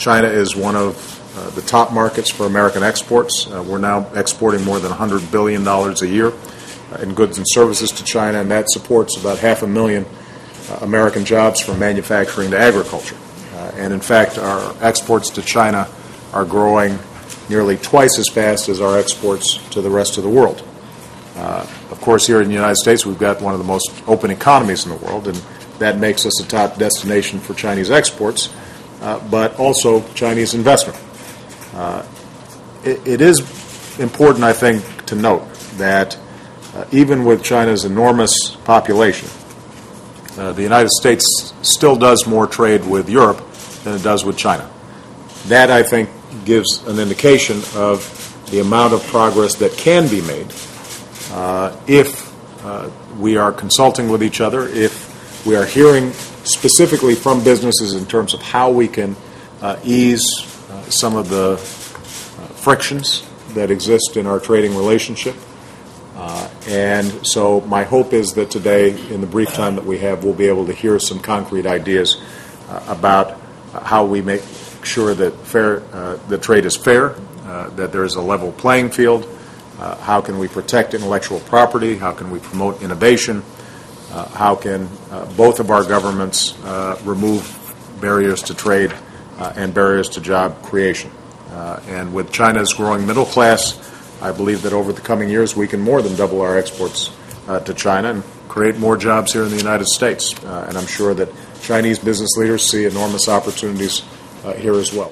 China is one of uh, the top markets for American exports. Uh, we're now exporting more than $100 billion a year uh, in goods and services to China, and that supports about half a million uh, American jobs from manufacturing to agriculture. Uh, and in fact, our exports to China are growing nearly twice as fast as our exports to the rest of the world. Uh, of course, here in the United States, we've got one of the most open economies in the world, and that makes us a top destination for Chinese exports, but also Chinese investment. Uh, it, it is important, I think, to note that uh, even with China's enormous population, uh, the United States still does more trade with Europe than it does with China. That, I think, gives an indication of the amount of progress that can be made uh, if uh, we are consulting with each other, if we are hearing specifically from businesses in terms of how we can uh, ease uh, some of the uh, frictions that exist in our trading relationship. Uh, and so my hope is that today, in the brief time that we have, we'll be able to hear some concrete ideas about how we make sure that fair, the trade is fair, that there is a level playing field, uh, how can we protect intellectual property? How can we promote innovation? Uh, how can uh, both of our governments uh, remove barriers to trade uh, and barriers to job creation? Uh, and with China's growing middle class, I believe that over the coming years we can more than double our exports to China and create more jobs here in the United States. and I'm sure that Chinese business leaders see enormous opportunities here as well.